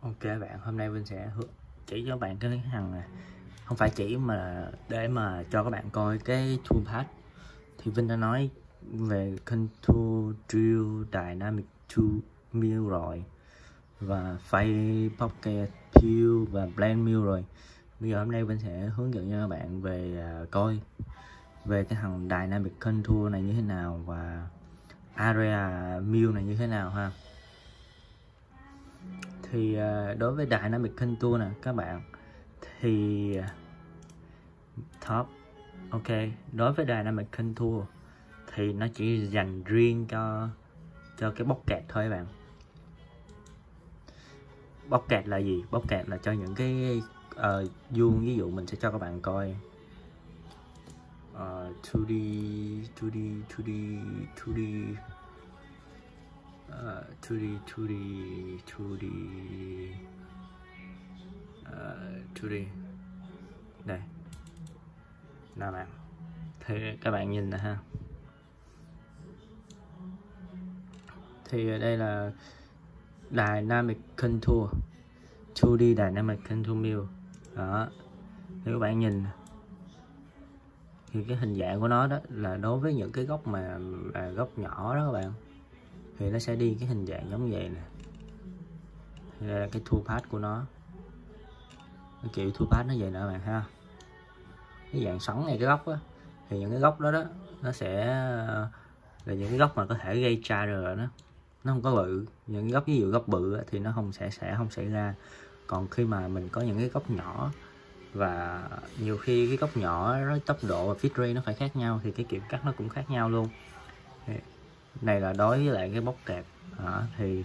Ok bạn, hôm nay Vinh sẽ chỉ cho bạn cái thằng này. Không phải chỉ mà để mà cho các bạn coi cái toolpath Thì Vinh đã nói về Contour Drill Dynamic Tool Mill rồi Và Fade Pocket Peel và Blend Mill rồi. Bây giờ hôm nay Vinh sẽ hướng dẫn cho các bạn về à, coi về cái thằng Dynamic Contour này như thế nào và Area Mill này như thế nào ha thì à, đối với Dynamic Contour nè các bạn thì à, top ok. Đối với Dynamic Contour thì nó chỉ dành riêng cho cho cái bóc kẹt thôi các bạn. Bóc kẹt là gì? Bóc kẹt là cho những cái ờ, vuông ví dụ mình sẽ cho các bạn coi. Uh, 2D 2D 2D 2D uh, 2D 2D 2D uh, 2D đây. Nào bạn. Thì các bạn nhìn nè ha. Thì đây là Dynamic Contour 2D Dynamic Contour Mill. Đó. Nếu các bạn nhìn thì cái hình dạng của nó đó là đối với những cái góc mà à, góc nhỏ đó các bạn thì nó sẽ đi cái hình dạng giống vậy nè. Đây là cái toolpath của nó. Cái kiểu toolpath nó vậy nè bạn ha. Cái dạng sóng này cái góc á. Thì những cái góc đó đó nó sẽ là những cái góc mà có thể gây shader đó. Nó không có bự. Những cái góc ví dụ góc bự á, thì nó không sẽ sẽ không xảy ra. Còn khi mà mình có những cái góc nhỏ và nhiều khi cái góc nhỏ đó, tốc độ và fit rate nó phải khác nhau thì cái kiểu cắt nó cũng khác nhau luôn này là đối với lại cái bóc kẹp. Đó, thì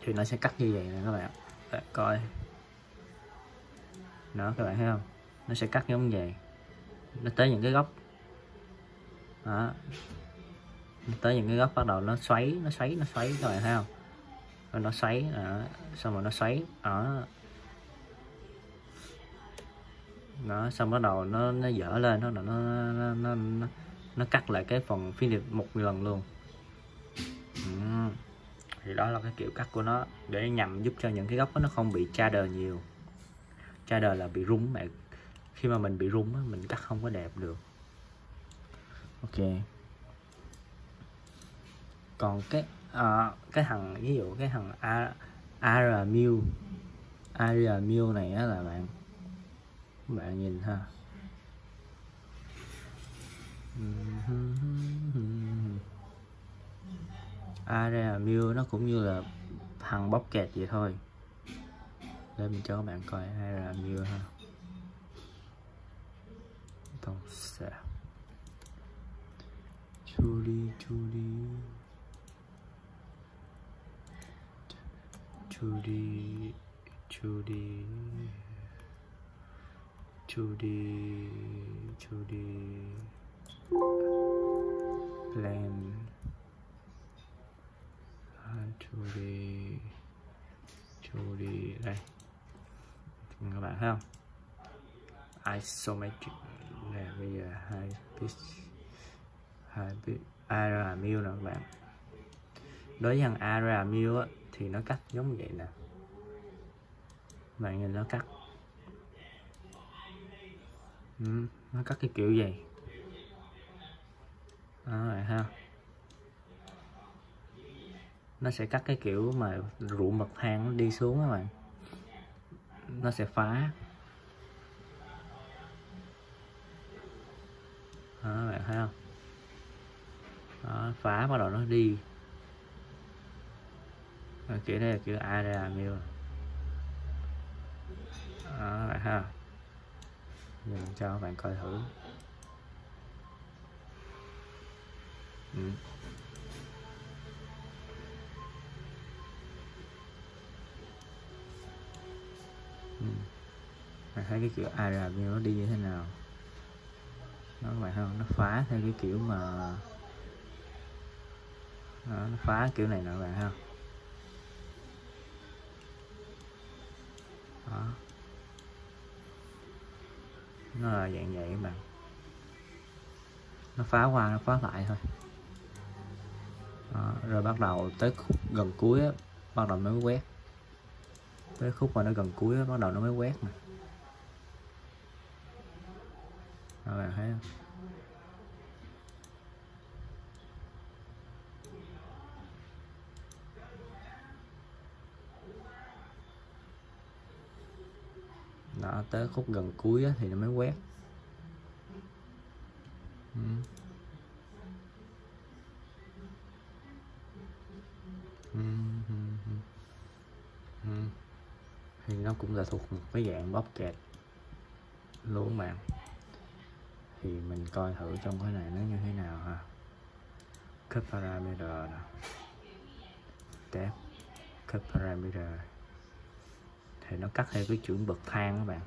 thì nó sẽ cắt như vậy nè các bạn. Để coi. Đó các bạn thấy không? Nó sẽ cắt giống vậy. Nó tới những cái góc. Đó. Nó tới những cái góc bắt đầu nó xoáy nó xoáy nó xoáy các bạn thấy không? Rồi nó xoáy đó. xong rồi nó xoáy đó. Nó xong bắt đầu nó nó dở lên nó nó nó nó, nó, nó cắt lại cái phần phi điệp một lần luôn. Ừ. thì đó là cái kiểu cắt của nó để nhằm giúp cho những cái góc đó nó không bị shader nhiều. Shader là bị rung mẹ. Khi mà mình bị rung á, mình cắt không có đẹp được. Ok. Còn cái à, cái thằng ví dụ cái thằng A- Aramu này á là bạn. Bạn nhìn ha. À, Area Mill nó cũng như là thằng bóc kẹt vậy thôi. Để mình cho các bạn coi Area Mill ha. Don't stop. Chuli chuli chuli chuli chuli truly, plan, truly, truly, đây, các bạn thấy không? Isometric. Là bây giờ hai pitch hai pitch Ara Mill nè các bạn. Đối với thằng Ara Mill thì nó cắt giống vậy nè. Bạn nhìn nó cắt. Ừ, nó cắt cái kiểu gì? Đó vậy ha. Nó sẽ cắt cái kiểu mà ruộng bậc thang nó đi xuống các bạn. Nó sẽ phá. Đó bạn thấy không đó, phá bắt đầu nó đi. Đó, kiểu đây là kiểu area mill đó bạn ha, giờ mình cho các bạn coi thử. Ừ. Ừ. Bạn thấy cái kiểu area nó đi như thế nào? Nó các bạn không? Nó phá theo cái kiểu mà đó, nó phá kiểu này nè các bạn ha. Đó. Nó là dạng vậy các bạn. Nó phá qua nó phá lại thôi đó, rồi bắt đầu tới khúc gần cuối á, bắt đầu mới quét. Tới khúc mà nó gần cuối á, bắt đầu nó mới quét này các bạn thấy không? Đó tới khúc gần cuối thì nó mới quét. Ừ, nó cũng là thuộc một cái dạng bóp kẹt luôn bạn thì mình coi thử trong cái này nó như thế nào ha. Cấp parameter nè. Tab cấp parameter. Thì nó cắt theo cái chuẩn bậc thang các bạn.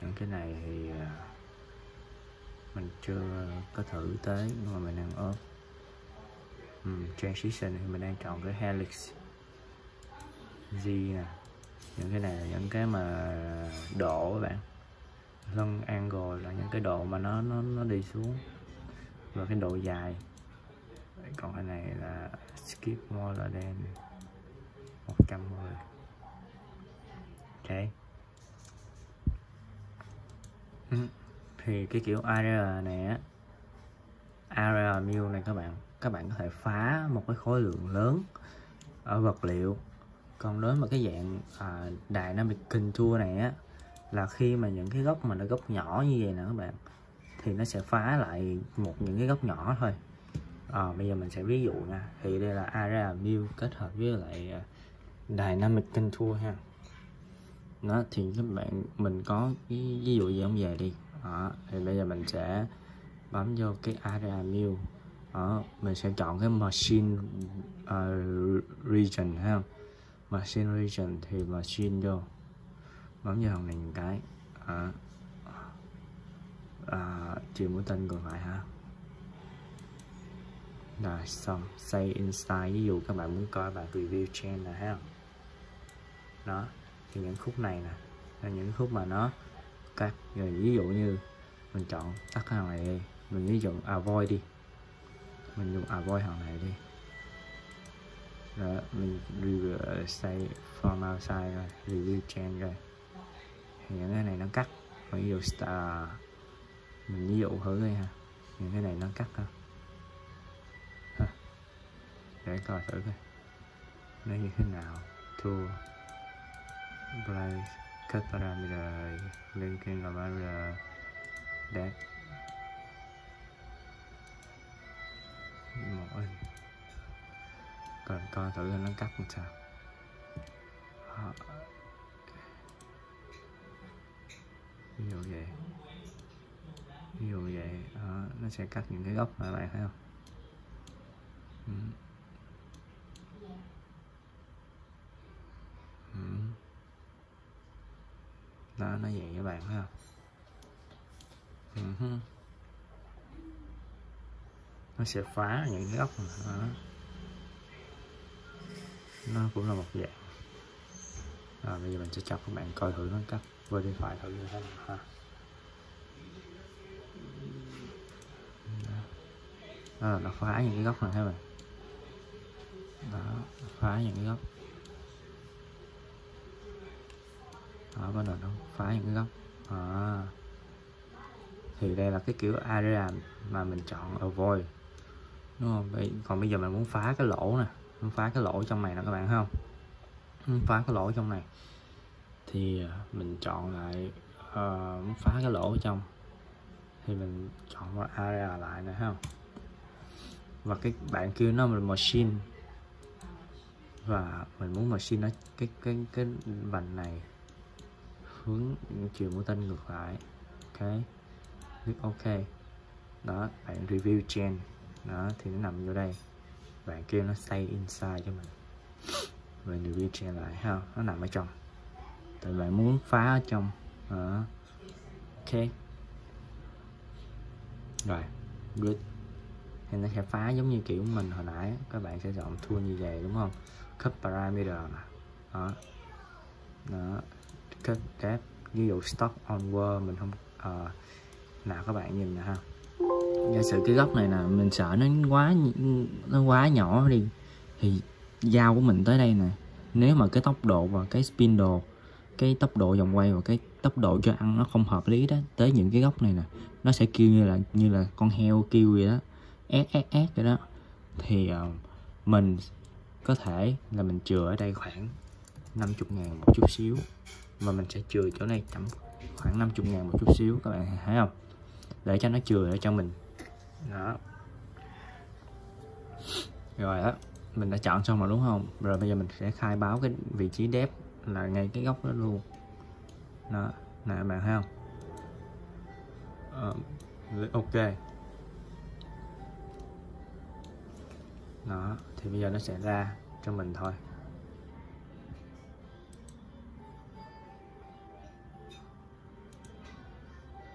Những cái này thì à, mình chưa có thử tới, nhưng mà mình đang ốp um, transition thì mình đang chọn cái helix Z nè. Những cái này là những cái mà độ các bạn. Lưng angle là những cái độ mà nó nó nó đi xuống. Và cái độ dài. Còn cái này là skip more là đen 110 ok. Ừ, thì cái kiểu area này á. Area mu này các bạn các bạn có thể phá một cái khối lượng lớn ở vật liệu. Còn đối với cái dạng à, dynamic contour này á là khi mà những cái góc mà nó góc nhỏ như vậy nè các bạn thì nó sẽ phá lại một những cái góc nhỏ thôi. À, bây giờ mình sẽ ví dụ nha. Thì đây là area view kết hợp với lại dynamic contour ha. Nó thì các bạn mình có cái ví dụ gì không? Về đi. À, thì bây giờ mình sẽ bấm vô cái area view đó, mình sẽ chọn cái machine uh, region ha. Machine region thì machine vô. Bấm vào thằng này một cái. À, à, chiều mũi tên còn lại ha rồi xong. Say inside ví dụ các bạn muốn coi bạn review chain là ha. Đó thì những khúc này nè. Là những khúc mà nó cắt. Rồi ví dụ như mình chọn tắt hàng này đi. Mình ví dụ avoid đi mình dùng avoid hàng này đi. Rồi mình review say from outside rồi, review chain rồi. Thì những cái này nó cắt ví dụ star, mình ví dụ thử đi ha. Những cái này nó cắt ha, để coi thử coi. Nó như thế nào? Tool place cut parameter, linking parameter that một còn coi thử lên nó cắt làm sao. Đó. ví dụ vậy. Ví dụ vậy. Đó, nó sẽ cắt những cái góc mà bạn thấy không? Ừ. ừ. đó nó vậy các bạn thấy không? Ừ nó sẽ phá những cái góc này đó. nó cũng là một dạng. À, bây giờ mình sẽ cho các bạn coi thử nó cắt verify thử như thế nào ha. Đó. Là nó phá những cái góc này các bạn. Đó phá những cái góc. Đó bắt đầu nó phá những cái góc. À. thì đây là cái kiểu area mà mình chọn avoid đúng không còn bây giờ mình muốn phá cái lỗ nè muốn phá cái lỗ trong này nè các bạn thấy không? Muốn phá cái lỗ trong này. Thì à, mình chọn lại uh, muốn phá cái lỗ trong. Thì mình chọn vào area lại nè không? Và cái bạn kêu nó là machine. Và mình muốn machine nó cái cái cái vành này hướng chiều mũi tên ngược lại. Ok? Click ok. Đó bạn review chain đó thì nó nằm vô đây. Bạn kêu nó stay inside cho mình. Rồi điều chain lại ha. Nó nằm ở trong. Tại bạn muốn phá ở trong đó. ok. Rồi good. Thì nó sẽ phá giống như kiểu mình hồi nãy. Các bạn sẽ chọn thua như vậy đúng không? Cut parameter nè. Đó. Đó. Cut kép ví dụ stock on word mình không uh, nào các bạn nhìn nè ha giả sử cái góc này là mình sợ nó quá nó quá nhỏ đi thì dao của mình tới đây nè. Nếu mà cái tốc độ và cái spindle cái tốc độ vòng quay và cái tốc độ cho ăn nó không hợp lý đó tới những cái góc này nè nó sẽ kêu như là như là con heo kêu vậy đó ép ép ép vậy đó. Thì uh, mình có thể là mình chừa ở đây khoảng 50 ngàn một chút xíu và mình sẽ chừa chỗ này tầm khoảng 50 ngàn một chút xíu các bạn thấy không? Để cho nó chừa ở cho mình đó. Rồi đó mình đã chọn xong rồi đúng không? Rồi bây giờ mình sẽ khai báo cái vị trí đép là ngay cái góc đó luôn. Đó nè bạn thấy không? Uh, ok. Đó thì bây giờ nó sẽ ra cho mình thôi.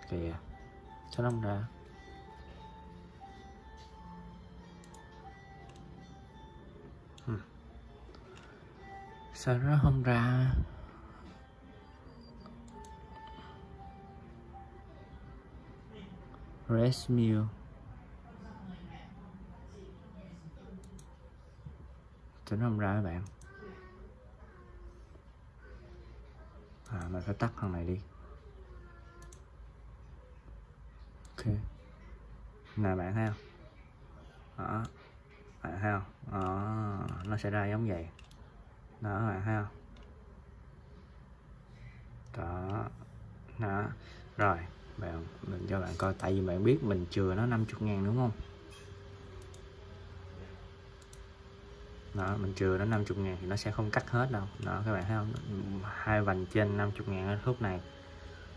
Kìa sao nó không ra? Sao nó không ra? Rest meal. Cho nó không ra các bạn? À mình phải tắt thằng này đi. Ok. Nè bạn thấy không? Đó. Bạn thấy không? Đó, nó sẽ ra giống vậy đó bạn thấy không? Đó đó. Rồi bạn mình cho bạn coi tại vì bạn biết mình chừa nó 50 ngàn đúng không? Đó mình chừa nó 50 ngàn thì nó sẽ không cắt hết đâu. Đó các bạn thấy không? Hai vành trên 50 ngàn ở khúc này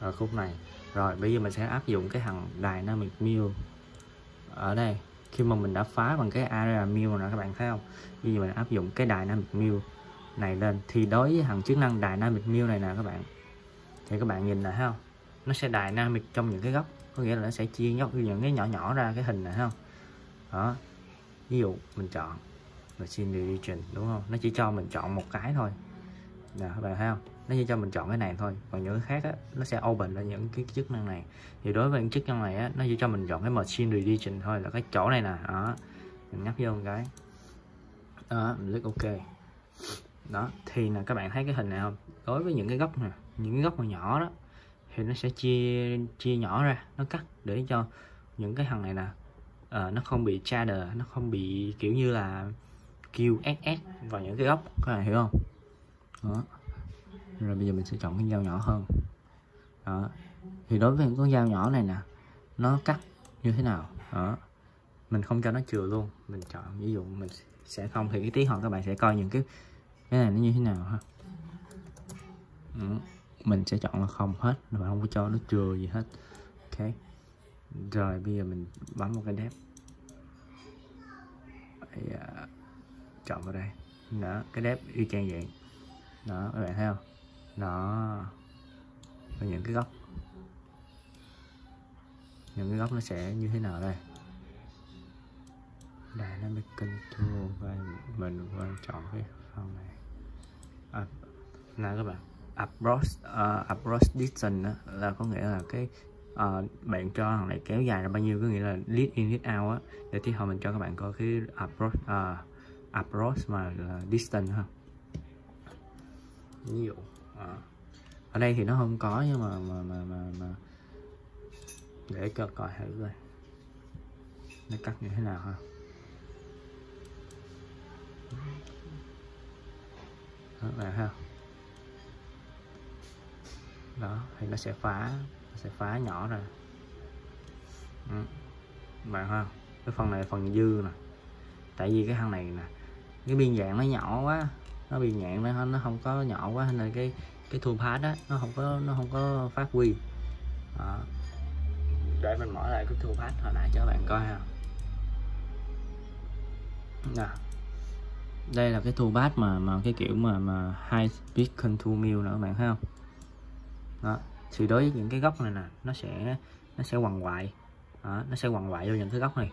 ở khúc này. Rồi bây giờ mình sẽ áp dụng cái thằng dynamic mill ở đây. Khi mà mình đã phá bằng cái area mill rồi, các bạn thấy không? Bây giờ mình áp dụng cái dynamic mill này lên thì đối với thằng chức năng dynamic mill này nè các bạn. Thì các bạn nhìn là ha, không? Nó sẽ dynamic trong những cái góc có nghĩa là nó sẽ chia nhóc những cái nhỏ nhỏ ra cái hình này ha, không? Đó. Ví dụ mình chọn machine region đúng không? Nó chỉ cho mình chọn một cái thôi. Nè các bạn thấy không? Nó chỉ cho mình chọn cái này thôi. Còn những cái khác á, nó sẽ open lên những cái chức năng này. Thì đối với những chức năng này á, nó chỉ cho mình chọn cái machine region thôi là cái chỗ này nè. Đó. Mình nhấp vô một cái. Đó mình click ok đó thì là các bạn thấy cái hình này không? Đối với những cái góc này những cái góc mà nhỏ đó thì nó sẽ chia chia nhỏ ra nó cắt để cho những cái thằng này nè uh, nó không bị shader nó không bị kiểu như là QSS vào những cái góc các bạn hiểu không? Đó. Rồi bây giờ mình sẽ chọn cái dao nhỏ hơn. Đó. Thì đối với những con dao nhỏ này nè nó cắt như thế nào? Đó. Mình không cho nó chừa luôn mình chọn ví dụ mình sẽ không thì cái tí họ các bạn sẽ coi những cái cái này nó như thế nào ha? Ừ. mình sẽ chọn là không hết và không có cho nó chừa gì hết. Ok. Rồi, bây giờ mình bấm một cái đép yeah. chọn vào đây. Đó, cái đép y chang vậy. Đó, các bạn thấy không? Đó. Và những cái góc. Những cái góc nó sẽ như thế nào đây? Dynamic control và mình quan chọn cái phần này à, các bạn. Approach uh, ờ, approach distance đó, là có nghĩa là cái uh, bạn cho thằng này kéo dài là bao nhiêu có nghĩa là lead in lead out á. Để tí hồi mình cho các bạn coi cái approach uh, ờ, approach mà là distance ha. Ví dụ à. ở đây thì nó không có nhưng mà mà mà mà, mà để cho coi thử coi. Nó cắt như thế nào ha. Đó là ha. Đó, thì nó sẽ phá, nó sẽ phá nhỏ ra. Ừ, bạn ha, cái phần này là phần dư nè. Tại vì cái thằng này nè, cái biên dạng nó nhỏ quá, nó bị nhạn nó nó không có nhỏ quá, nên cái cái thu phá đó, nó không có, nó không có phát huy. Đó. để mình mở lại cái thu phát hồi nãy cho các bạn coi ha. Nè đây là cái thu bát mà mà cái kiểu mà mà high speed contour mill nữa các bạn thấy không? Đó thì đối với những cái góc này nè nó sẽ nó sẽ quằn quại. Đó, nó sẽ quằn quại vô những cái góc này.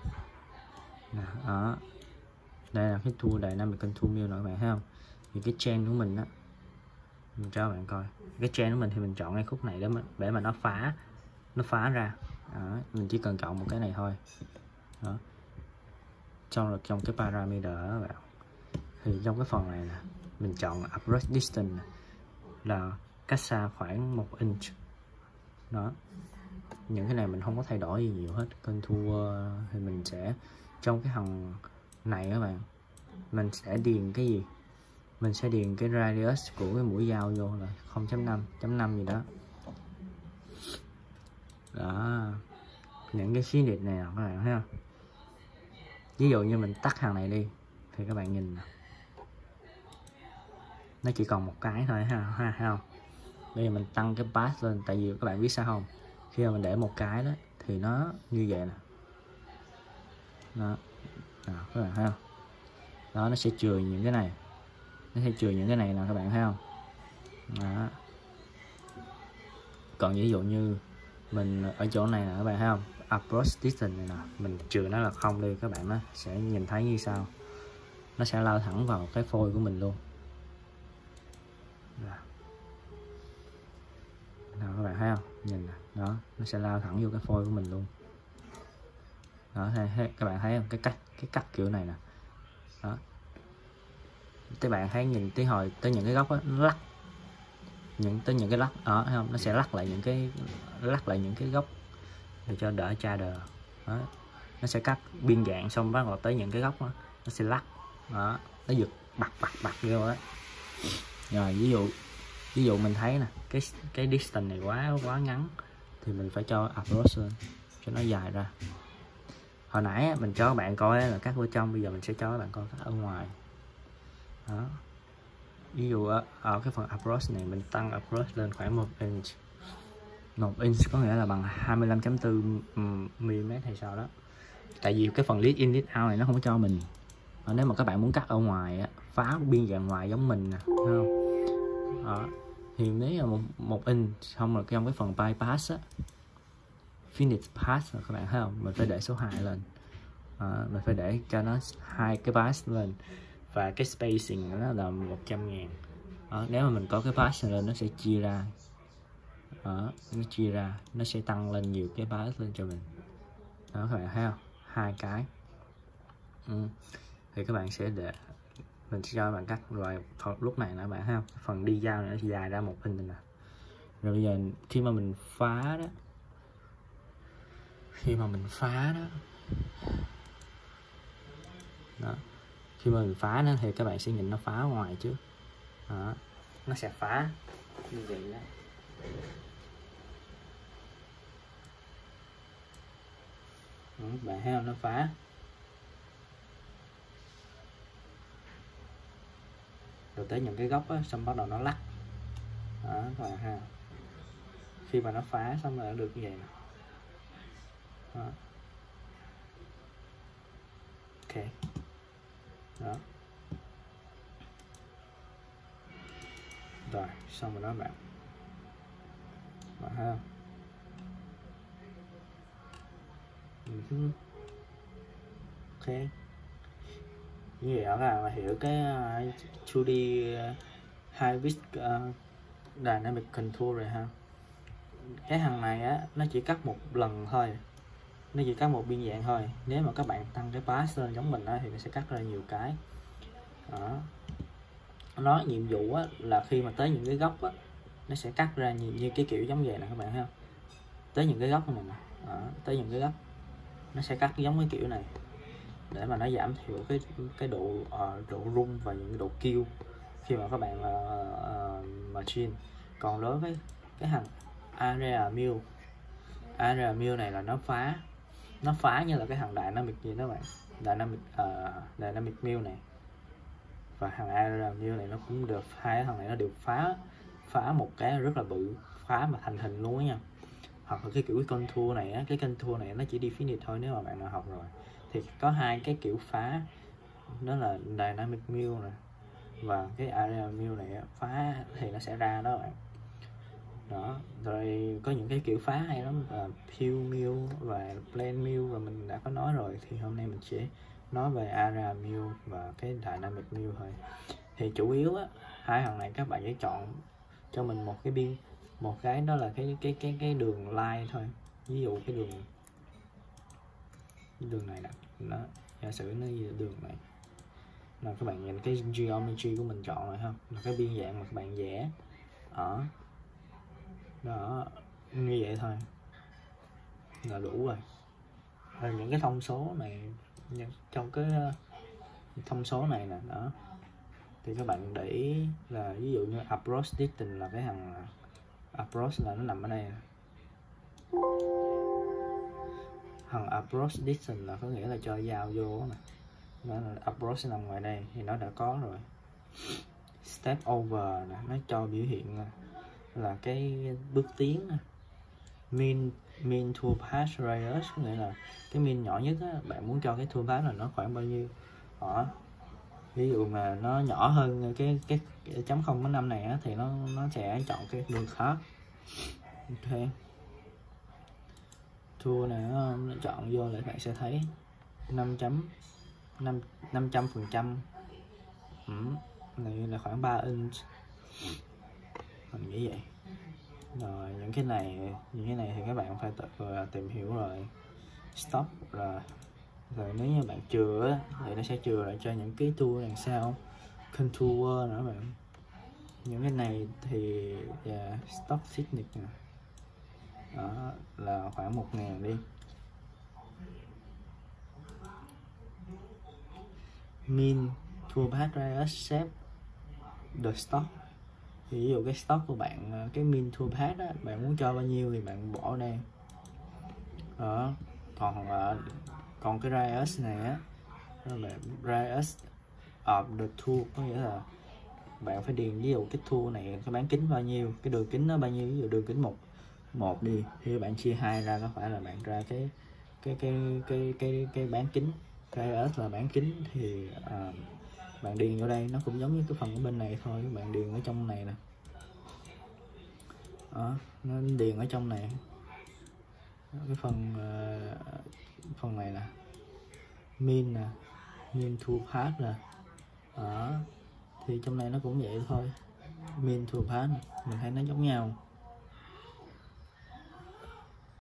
Nè, đó. Đây là cái tool dynamic contour mill nữa các bạn thấy không? Thì cái chain của mình á mình cho bạn coi. Cái chain của mình thì mình chọn ngay khúc này để mà để mà nó phá nó phá ra. Đó, mình chỉ cần chọn một cái này thôi. Đó. Trong là trong cái parameter đó bạn thì trong cái phần này nè, mình chọn approach distance là cách xa khoảng một inch. Đó. Những cái này mình không có thay đổi gì nhiều hết. Contour thì mình sẽ, trong cái hằng này các bạn, mình sẽ điền cái gì? Mình sẽ điền cái radius của cái mũi dao vô là 0.5 0.5 gì đó. Đó. Những cái xí nịt này nè, các bạn thấy không ví dụ như mình tắt hàng này đi, thì các bạn nhìn nó chỉ còn một cái thôi ha ha ha. Bây giờ mình tăng cái pass lên tại vì các bạn biết sao không? Khi mà mình để một cái đó thì nó như vậy nè. Đó. Đó, các bạn thấy không? Đó nó sẽ trừ những cái này. Nó sẽ trừ những cái này nè các bạn thấy không? Đó. Còn ví dụ như mình ở chỗ này nè các bạn thấy không? Approach distance này nè mình trừ nó là không đi các bạn nó sẽ nhìn thấy như sau. Nó sẽ lao thẳng vào cái phôi của mình luôn đó. các bạn thấy không? Nhìn nè. Đó nó sẽ lao thẳng vô cái phôi của mình luôn. Đó các bạn thấy không? Cái cách cái cắt kiểu này nè. Đó. Các bạn thấy nhìn tới hồi tới những cái góc đó, nó lắc. Những tới những cái lắc ở không? Nó sẽ lắc lại những cái lắc lại những cái góc để cho đỡ cha đờ. Đó. nó sẽ cắt biên dạng xong bắt đầu tới những cái góc đó, nó sẽ lắc. Đó nó giật bật bật bật vô đó rồi ví dụ ví dụ mình thấy nè cái cái distance này quá quá ngắn thì mình phải cho approach lên cho nó dài ra. Hồi nãy mình cho các bạn coi là cắt ở trong bây giờ mình sẽ cho các bạn coi cắt ở ngoài. Đó. Ví dụ ở, ở cái phần approach này mình tăng approach lên khoảng 1 inch. 1 inch có nghĩa là bằng 25.4 mm hay sao đó. Tại vì cái phần lead in lead out này nó không có cho mình. Nếu mà các bạn muốn cắt ở ngoài á phá biên dạng ngoài giống mình nè thấy không? Đó. thì nếu là một, một in xong rồi trong cái phần bypass á finish pass các bạn thấy không? Mình phải để số 2 lên. À, mình phải để cho nó hai cái pass lên. Và cái spacing nó là 100 ngàn. Đó, nếu mà mình có cái pass lên nó sẽ chia ra. Đó, nó chia ra nó sẽ tăng lên nhiều cái pass lên cho mình. Đó các bạn thấy không? Hai cái. Ừ. thì các bạn sẽ để mình sẽ cho bạn cắt rồi lúc này nè bạn ha. Phần đi dao này nó dài ra một hình nè. Rồi bây giờ khi mà mình phá đó khi mà mình phá đó đó khi mà mình phá nó thì các bạn sẽ nhìn nó phá ngoài chứ đó. nó sẽ phá. Như vậy đó. Đó, bạn thấy không? Nó phá. Rồi tới những cái góc á, xong bắt đầu nó lắc. Đó các bạn ha. Khi mà nó phá xong rồi nó được như vậy nè. Đó. ok. Đó. Rồi xong rồi đó bạn. Bạn thấy không? Ok như vậy là hiểu cái uh, 2D uh, high vis uh, dynamic control rồi ha. Cái hàng này á nó chỉ cắt một lần thôi. Nó chỉ cắt một biên dạng thôi. Nếu mà các bạn tăng cái pass lên giống mình á, thì nó sẽ cắt ra nhiều cái. Đó. Nó nhiệm vụ á, là khi mà tới những cái góc á, nó sẽ cắt ra như, như cái kiểu giống vậy nè các bạn thấy không tới những cái góc này nè đó, tới những cái góc nó sẽ cắt giống cái kiểu này để mà nó giảm thiểu cái cái độ uh, độ rung và những cái độ kêu khi mà các bạn uh, uh, machine. Còn đối với cái hàng area mill area mill này là nó phá nó phá như là cái hàng dynamic gì đó bạn. Dynamic uh, dynamic mill này. Và hàng area mill này nó cũng được hai thằng này nó đều phá phá một cái rất là bự phá mà thành hình luôn á nha. Hoặc là cái kiểu cái contour này á cái contour này nó chỉ definite thôi nếu mà bạn nào học rồi thì có hai cái kiểu phá. Đó là dynamic mill nè, và cái area mill này phá thì nó sẽ ra đó bạn. Đó, rồi có những cái kiểu phá hay lắm là Pew Mill và Plan Mill và mình đã có nói rồi, thì hôm nay mình sẽ nói về area Mill và cái Dynamic Mill thôi. Thì chủ yếu á, hai thằng này các bạn sẽ chọn cho mình một cái biên, một cái đó là cái cái cái cái đường line thôi. Ví dụ cái đường cái đường này nè. Nó giả sử nó như đường này. Là các bạn nhìn cái geometry của mình chọn rồi không là cái biên dạng mà các bạn vẽ. Ở đó như vậy thôi. Là đủ rồi. Rồi những cái thông số này trong cái uh, thông số này nè, đó. Thì các bạn để ý là ví dụ như approach distance là cái thằng uh, approach là nó nằm ở đây thằng approach distance là có nghĩa là cho dao vô nè nó là approach nằm ngoài đây thì nó đã có rồi. Step over nè nó cho biểu hiện là, là cái bước tiến nè. min min to pass radius có nghĩa là cái min nhỏ nhất á, bạn muốn cho cái to pass là nó khoảng bao nhiêu? Đó ví dụ mà nó nhỏ hơn cái cái, cái chấm không năm này á, thì nó nó sẽ chọn cái đường khác ok tour này nó, nó chọn vô lại bạn sẽ thấy 5 chấm 5 500 phần trăm. Ừ. này là khoảng 3 inch. Mình nghĩ vậy. Rồi những cái này những cái này thì các bạn phải tự tìm hiểu rồi. Stop rồi rồi nếu như bạn chừa thì nó sẽ chừa lại cho những cái tour đằng sau. Contour nữa bạn. Những cái này thì yeah, stop technique nè đó, là khoảng một ngàn đi. Min thua bát ra xếp the stock. Thì ví dụ cái stock của bạn à, cái min thua bát á, bạn muốn cho bao nhiêu thì bạn bỏ đây đó, còn à, còn cái radius này á radius of the tool có nghĩa là bạn phải điền ví dụ cái tool này, cái bán kính bao nhiêu, cái đường kính nó bao nhiêu, ví dụ đường kính một một đi thì bạn chia hai ra có phải là bạn ra cái cái cái cái cái cái bán kính? S là bán kính thì à, bạn điền vào đây nó cũng giống như cái phần ở bên này thôi bạn điền ở trong này nè. Đó, nó điền ở trong này. Cái phần uh, phần này nè. Min nè min thu pass nè. Đó thì trong này nó cũng vậy thôi. Min thu pass mình thấy nó giống nhau.